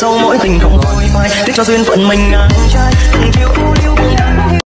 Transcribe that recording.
sâu mỗi tình không thôi phai tiếc cho duyên phận mình ngang trái